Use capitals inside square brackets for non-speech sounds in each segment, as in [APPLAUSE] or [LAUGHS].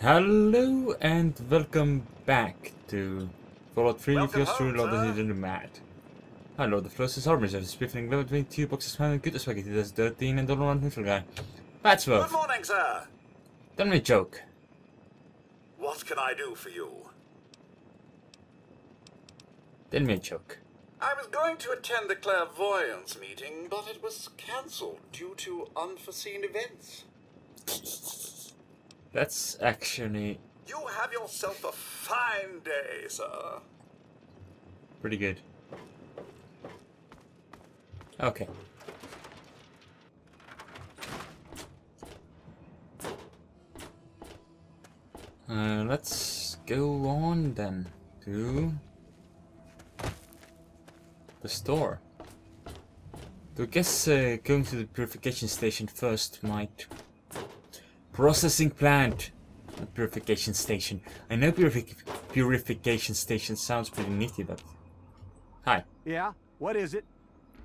Hello and welcome back to Fallout 3 Welcome with yours truly, home, Lord sir. the Hidden Mad. Lord, the closest armors of spiffing level 22 boxes smelling good as spaghetti, there's 13 and all around neutral guy. That's Good morning, sir. Don't make joke. What can I do for you? Don't make joke. I was going to attend the clairvoyance meeting, but it was cancelled due to unforeseen events. That's actually You have yourself a fine day, sir. pretty good. Okay. Uh, let's go on then to the store. So I guess uh, going to the purification station first might... Processing plant! Not purification station. I know purific purification station sounds pretty nifty, but... Hi. Yeah? What is it?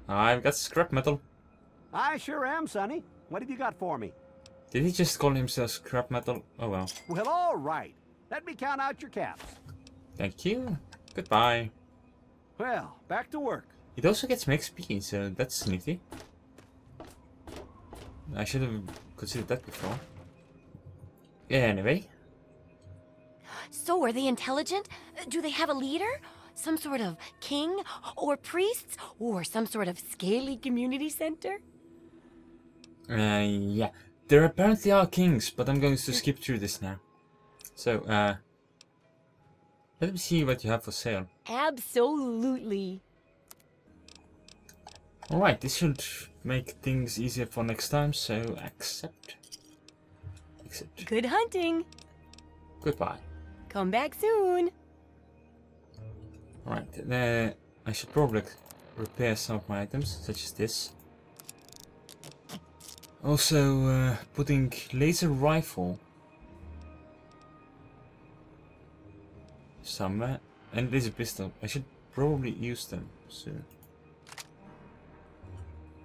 I've got scrap metal. I sure am, Sonny. What have you got for me? Did he just call himself scrap metal? Oh well. Well, all right. Let me count out your caps. Thank you. Goodbye. Well, back to work. It also gets me XP, so that's nifty. I should have considered that before. Anyway. So, are they intelligent? Do they have a leader? Some sort of king? Or priests? Or some sort of scaly community center? Uh, yeah. There apparently are kings, but I'm going to skip through this now. So, uh... Let me see what you have for sale. Absolutely. Alright, this should make things easier for next time, so accept. Good hunting. Goodbye. Come back soon. Alright, uh, I should probably repair some of my items, such as this. Also, uh, putting laser rifle somewhere, and laser pistol. I should probably use them soon.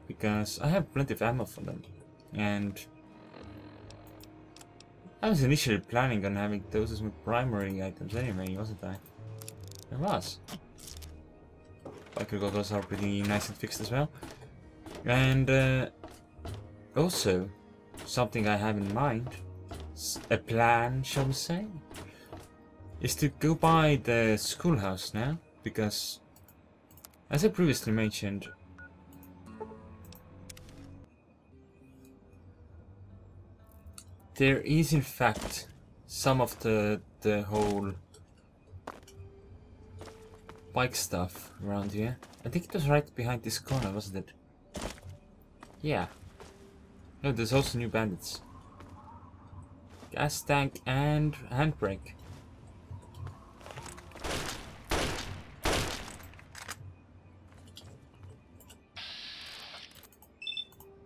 Because I have plenty of ammo for them. And I was initially planning on having those as my primary items anyway, wasn't I? It was. Biker goggles are pretty nice and fixed as well. And uh, also, something I have in mind, a plan, shall we say, is to go by the schoolhouse now, because, as I previously mentioned, there is in fact some of the the whole bike stuff around here. I think it was right behind this corner, wasn't it? Yeah. No, there's also new bandits. Gas tank and handbrake.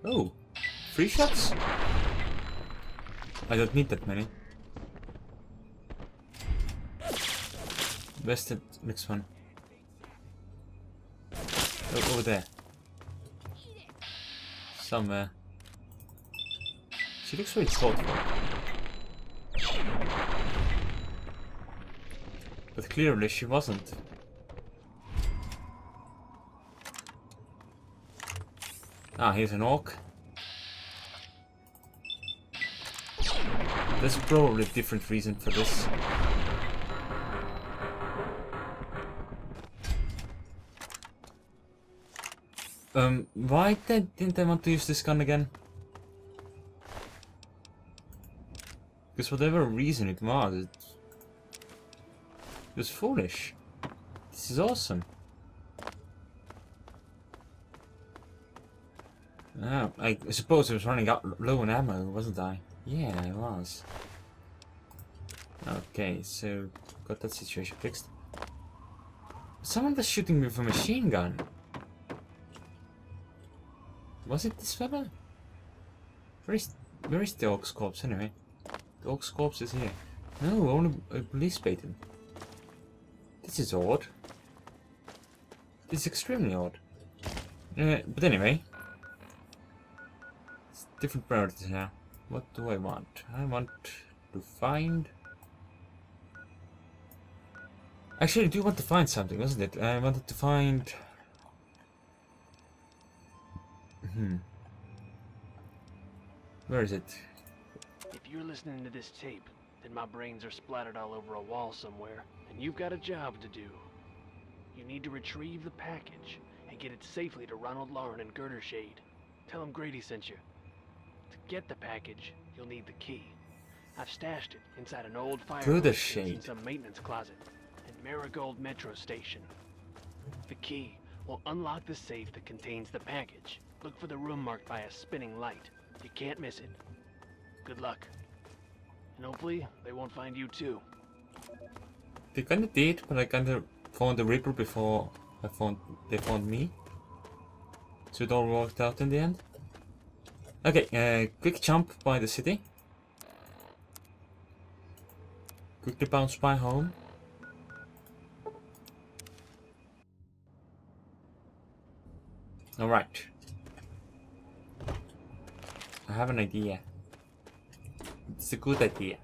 Oh, free shots? I don't need that many. The next one? Oh, over there. Somewhere. She looks very thoughtful. But clearly she wasn't. Ah, here's an orc. There's probably a different reason for this. Um, why did, didn't I want to use this gun again? Because whatever reason it was, it, was foolish. This is awesome. Ah, I suppose I was running out low on ammo, wasn't I? Yeah, I was. Okay, so got that situation fixed. Someone was shooting me with a machine gun. Was it this fella? Where is, where is the Ox corpse anyway? The Ox corpse is here. No, only a police baited. This is odd. This is extremely odd. Uh, but anyway. It's different priorities now. What do I want? I want to find. Actually, I do want to find something, wasn't it? I wanted to find. Hmm. Where is it? If you're listening to this tape, then my brains are splattered all over a wall somewhere, and you've got a job to do. You need to retrieve the package and get it safely to Ronald Laren and Girdershade. Tell him Grady sent you. To get the package, you'll need the key. I've stashed it inside an old fire hose Girdershade. in some maintenance closet at Marigold Metro Station. The key will unlock the safe that contains the package. Look for the room marked by a spinning light. You can't miss it. Good luck. And hopefully, they won't find you too. They kinda did, but I kinda found the Reaper before I found they found me. So it all worked out in the end. Okay, uh, quick jump by the city. Quickly bounce by home. Alright. I have an idea. It's a good idea.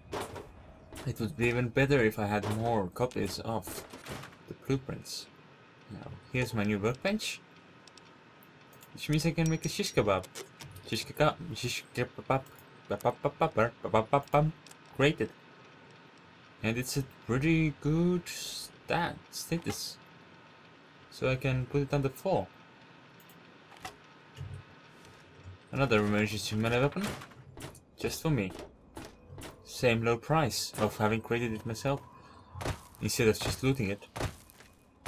It would be even better if I had more copies of the blueprints. Now, here's my new workbench. Which means I can make a shish kebab. Just get up. Just get up. created. And it's a pretty good stat status. So I can put it under 4. Another emergency melee weapon. Just for me. Same low price of having created it myself. Instead of just looting it.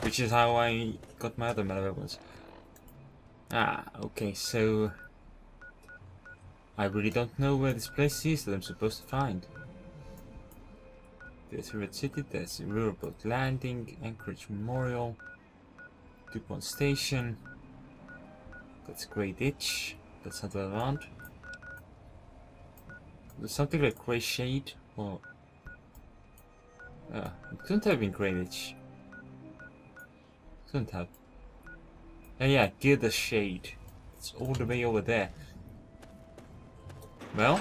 Which is how I got my other melee weapons. Ah, okay, so I really don't know where this place is that I'm supposed to find. There's Rivet City, there's a Riverboat Landing, Anchorage Memorial, DuPont Station, that's Grayditch, that's not around. There's something like Grey Shade, or... Uh, it couldn't have been Grayditch. Couldn't have. And yeah, Girdershade. It's all the way over there. Well,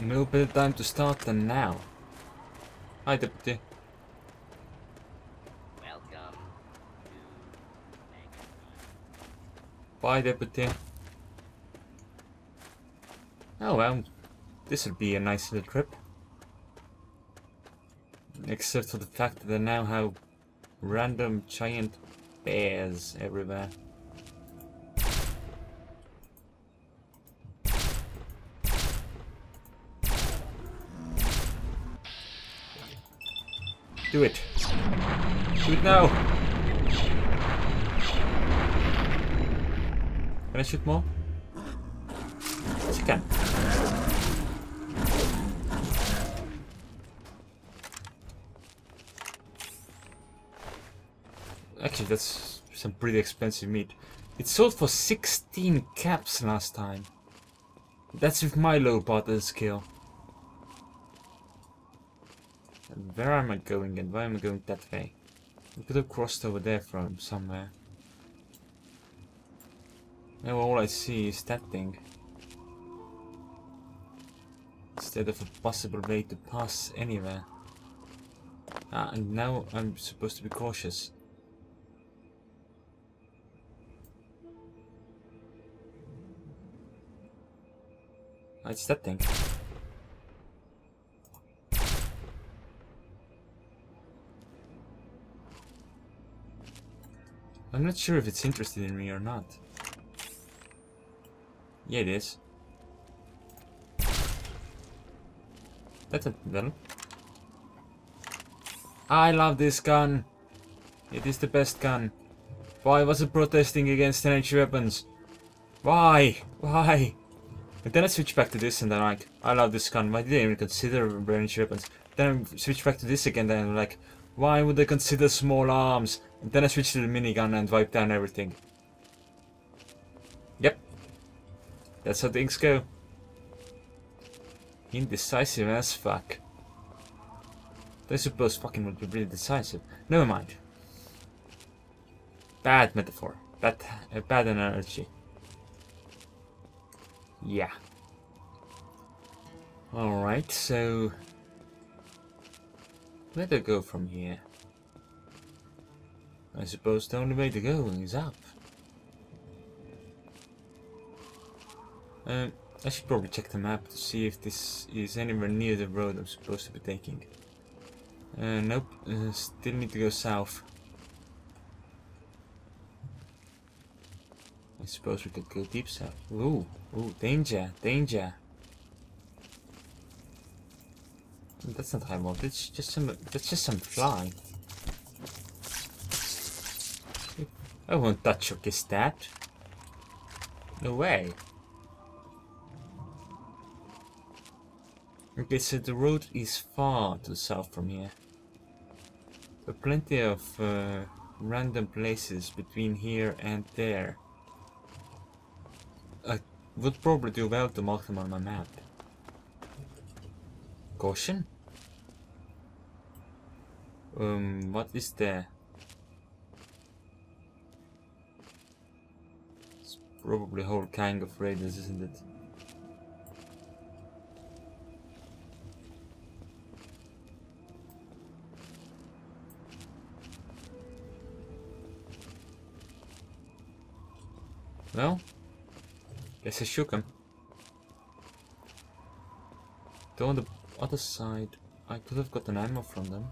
a little bit of time to start than now. Hi, Deputy. Welcome Bye, Deputy. Oh well, this would be a nice little trip. Except for the fact that I now have random giant bears everywhere. Do it. Do it now. Can I shoot more? Yes, you can. Actually, that's some pretty expensive meat. It sold for 16 caps last time. That's with my low bottle skill. Where am I going and why am I going that way? I could have crossed over there from somewhere. Now all I see is that thing. Instead of a possible way to pass anywhere. Ah, and now I'm supposed to be cautious. Ah, it's that thing. I'm not sure if it's interested in me or not. Yeah, it is. That's a gun. I love this gun. It is the best gun. Why was it protesting against energy weapons? Why? Why? And then I switch back to this and then like, I love this gun. I even consider energy weapons? Then I switch back to this again and I'm like, why would they consider small arms? And then I switch to the minigun and wipe down everything. Yep. That's how things go. Indecisive as fuck. I suppose fucking would be really decisive. Never mind. Bad metaphor. Bad, uh, bad analogy. Yeah. Alright, so... Where do I go from here? I suppose the only way to go is up. Um, I should probably check the map to see if this is anywhere near the road I'm supposed to be taking. Uh, nope, uh, still need to go south. I suppose we could go deep south. Ooh, ooh, danger, danger. That's not high voltage, just some, that's just some fly. I won't touch or kiss that. No way. Okay, so the road is far to the south from here. There are plenty of uh, random places between here and there. I would probably do well to mark them on my map. Caution? Um, what is there? It's probably a whole gang of raiders, isn't it? Well, guess I shook him. Though on the other side, I could have gotten ammo from them.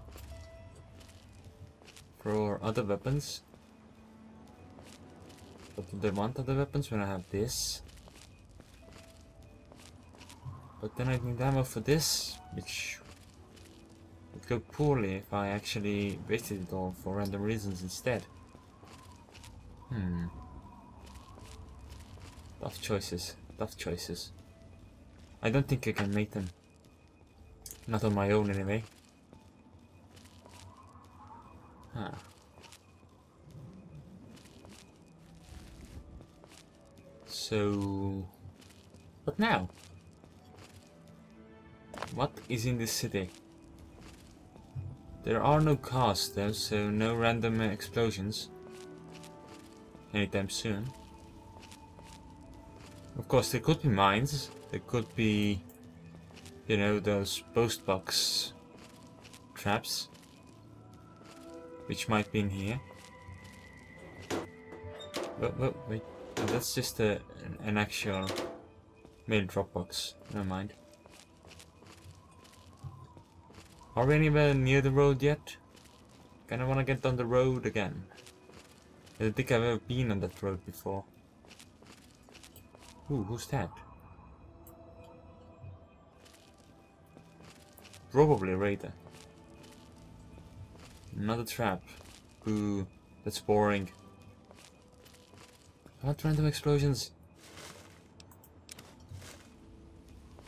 For other weapons. But do they want other weapons when I have this? But then I need ammo for this, which would go poorly if I actually wasted it all for random reasons instead. Hmm. Tough choices. Tough choices. I don't think I can make them. Not on my own anyway. So... What now? What is in this city? There are no cars though, so no random explosions. Anytime soon. Of course, there could be mines. There could be, you know, those post box traps, which might be in here. But, wait, no, that's just a, an actual mail drop box. Never mind. Are we anywhere near the road yet? Kinda wanna get on the road again. I don't think I've ever been on that road before. Ooh, who's that? Probably raider. Another trap. Ooh, that's boring. What random explosions?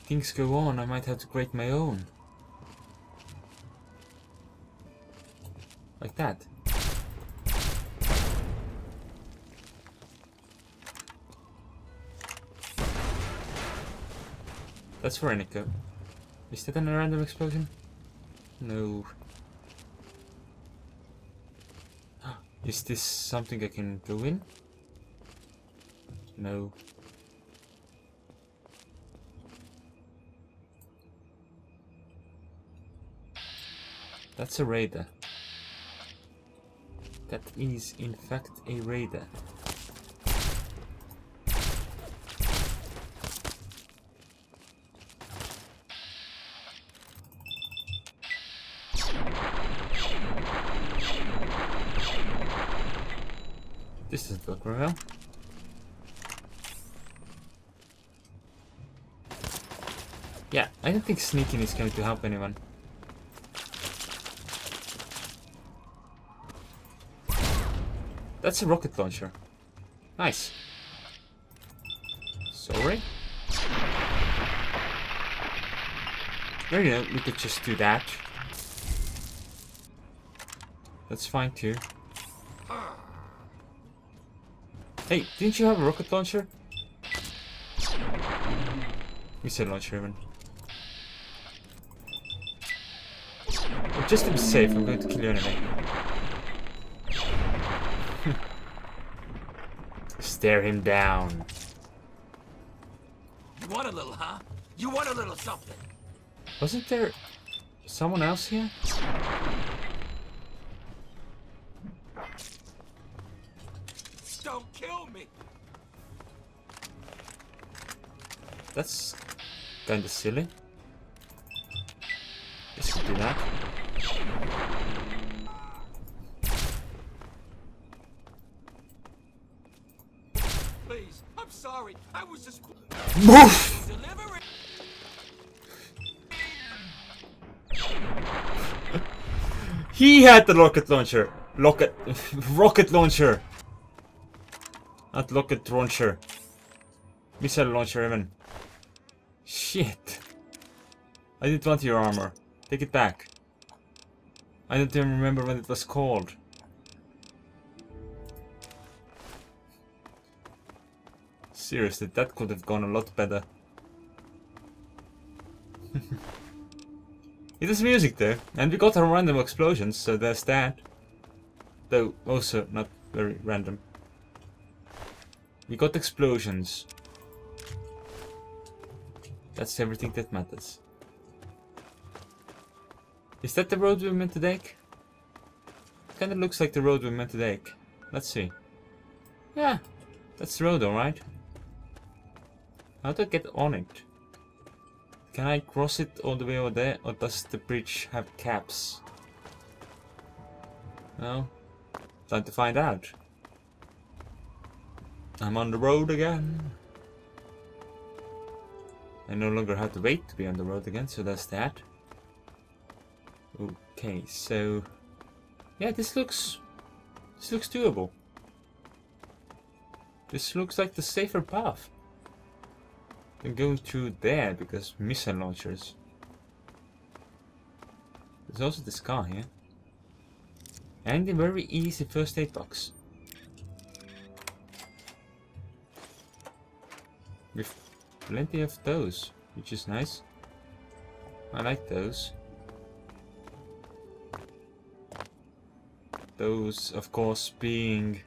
Things go on, I might have to create my own. Like that. That's for Enico. Is that a random explosion? No. Is this something I can go in? No. That's a raider. That is in fact a raider. Yeah, I don't think sneaking is going to help anyone. That's a rocket launcher. Nice. Sorry? There you go, we could just do that. That's fine too. Hey, didn't you have a rocket launcher? You said launcher even. But just to be safe, I'm going to kill you anyway. [LAUGHS] Stare him down. You want a little, huh? You want a little something? Wasn't there someone else here? Me! That's kinda silly. Let's do that. Please, I'm sorry. I was just Move! delivering. He had the rocket launcher. Rocket, [LAUGHS] rocket launcher. Not rocket launcher. Missile launcher even. Shit. I didn't want your armor. Take it back. I don't even remember what it was called. Seriously, that could have gone a lot better. [LAUGHS] It is music though, and we got our random explosions, so there's that. Though also not very random. We got explosions. That's everything that matters. Is that the road we're meant to take? Kinda looks like the road we're meant to take. Let's see. Yeah, that's the road alright. How do I get on it? Can I cross it all the way over there, or does the bridge have caps? No. Time to find out. I'm on the road again. I no longer have to wait to be on the road again, so that's that. Okay, so... Yeah, this looks... This looks doable. This looks like the safer path than going through there because missile launchers. There's also this car here. And a very easy first aid box. With plenty of those, which is nice. I like those. Those, of course, being,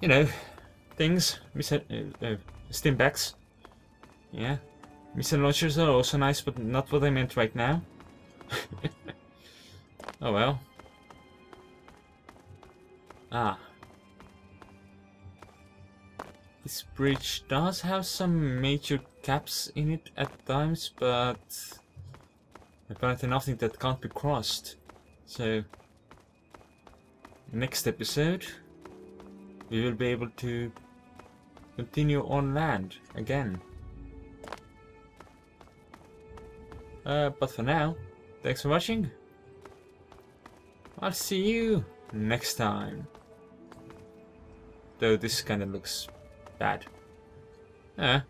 you know, things, missile, uh, uh, Stimpaks. Yeah. Missile launchers are also nice, but not what I meant right now. [LAUGHS] oh well. Ah. This bridge does have some major gaps in it at times, but apparently nothing that can't be crossed. So, next episode, we will be able to continue on land again. Uh, but for now, thanks for watching. I'll see you next time. Though this kind of looks bad. Yeah.